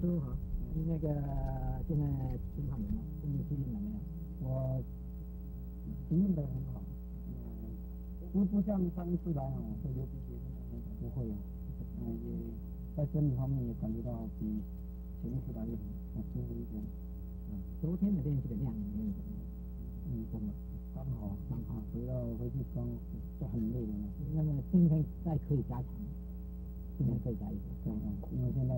都好？你那个现在情况怎么样？身体适应了没有？我适应的很好，嗯，不不像上次来哦，会流鼻血不会哦，嗯，也在身体方面也感觉到比前一次来要舒服一点。嗯，昨天的练习的量没有怎么样？嗯，怎么？刚好，刚好回到回去刚就很累了。那么今天再可以加强，今天可以加一点。因为现在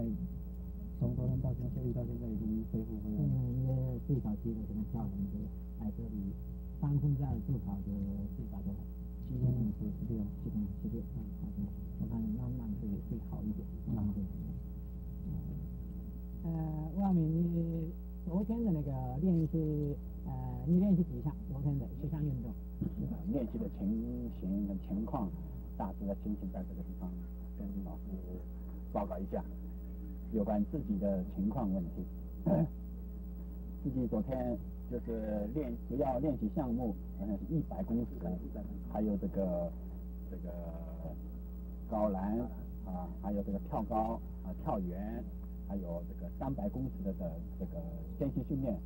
从昨天到现在休息到现在已经恢复回来。嗯，因为最早期的跟他跳的那个在这里三分之二助跑的最早的七天十十六，七天十六，嗯，好的，我看慢慢会会好一点，慢慢会。呃，万敏，你昨天的那个练习。呃，你练习几项？昨天的十项运动，练习的情形和情况，大致的情形在这个地方跟老师报告一下，有关自己的情况问题。自己昨天就是练主要练习项目，好像是一百公尺，还有这个这个高栏啊，还有这个跳高啊、跳远，还有这个三百公尺的的这个间歇训练。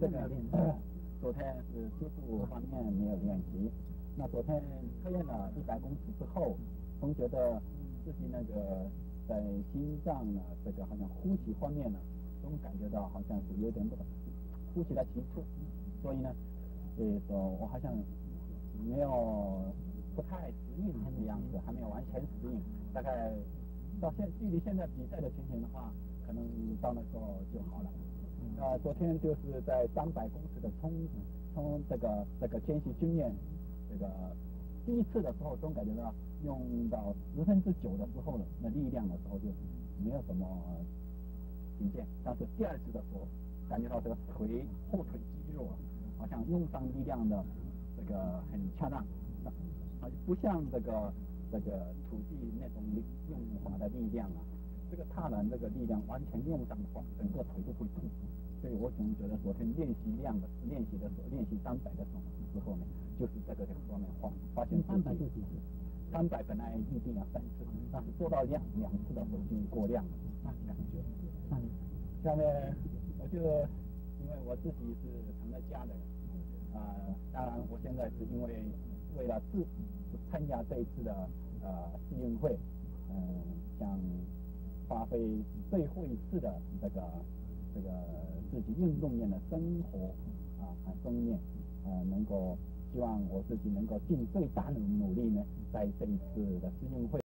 这个 昨天是速度方面没有练习，那昨天测验了一百公尺之后，总觉得自己那个在心脏呢，这个好像呼吸方面呢，总感觉到好像是有点不呼吸的急促，所以呢，呃说我好像没有不太适应的样子，还没有完全适应，大概到现距离现在比赛的情形的话，可能到那时候就好了。呃，昨天就是在三百公尺的冲冲这个这个间隙训练，这个第一次的时候总感觉到用到十分之九的时候了，那力量的时候就没有什么体现。但是第二次的时候，感觉到这个腿后腿肌肉啊好像用上力量的这个很恰当，啊，不像这个这个土地那种用法的力量啊。这个踏板这个力量完全用上的话，整个腿昨天练习量的练习的时候，练习三百的时候之后呢，就是这个这个方面发发现三百做几次？三百本来预定要三次，但是做到两两次的时候已经过量了，感觉。嗯。下面我就因为我自己是成了家的人，啊，当然我现在是因为为了自参加这一次的呃世运会，嗯，想。发挥最后一次的这个这个自己运动员的生活啊和经验，呃，能够希望我自己能够尽最大的努力呢，在这一次的世运会。